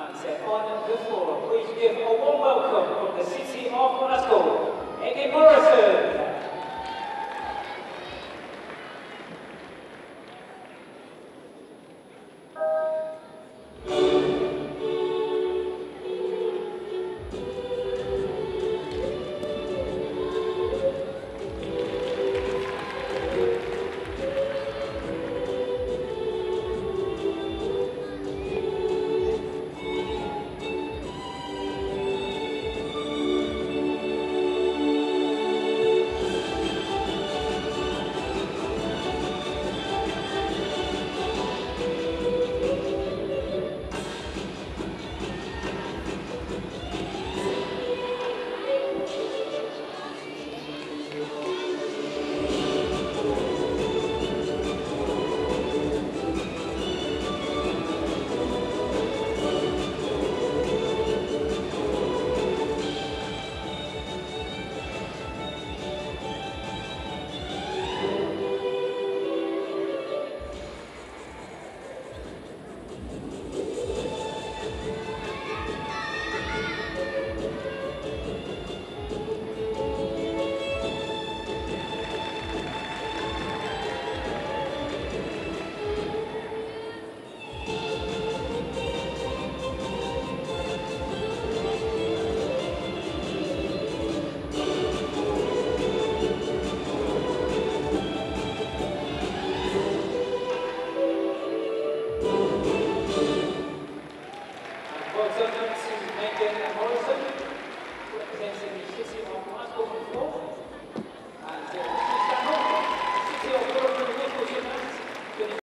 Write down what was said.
And uh, the floor, please give a warm Both subjects, and Morrison, representing